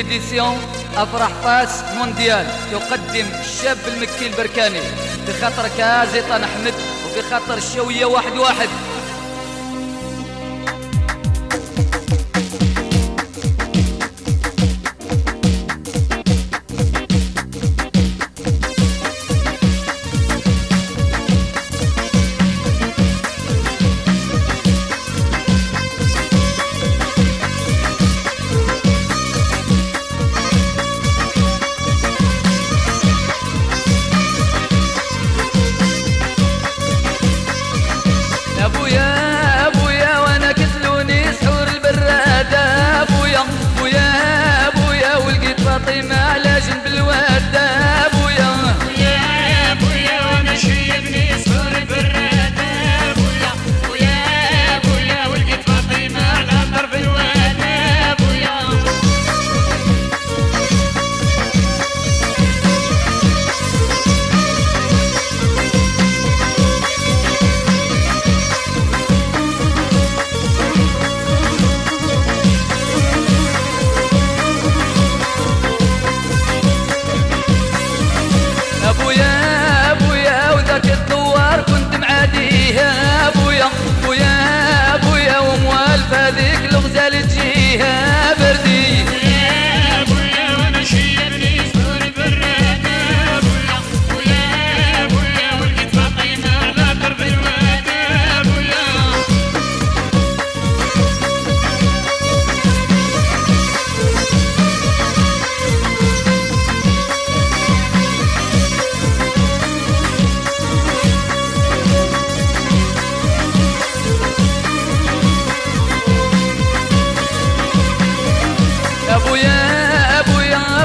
إديسيون أفراح فاس مونديال تقدم الشاب المكي البركاني بخاطر كازيطان أحمد وبخاطر الشوية واحد واحد.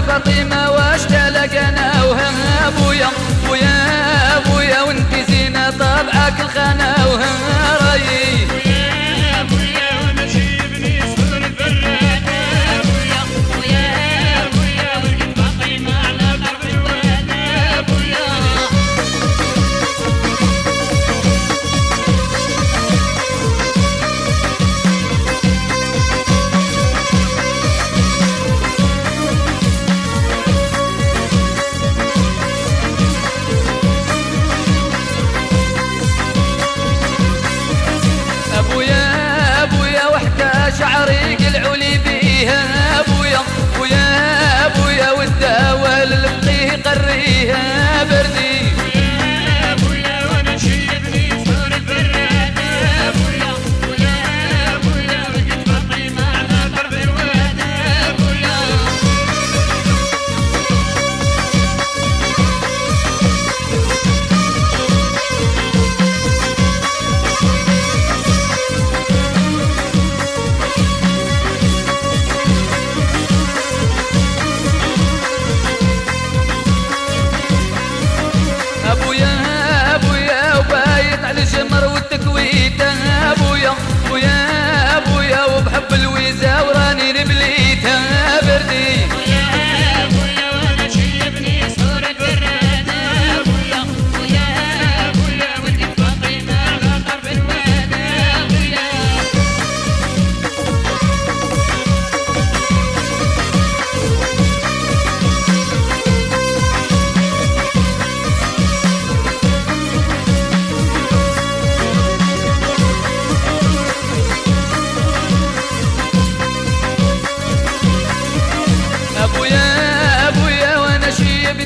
فاطمة واش تلقنا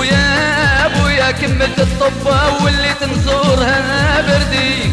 ويا ابويا كمة الطبة واللي تنزورها برديك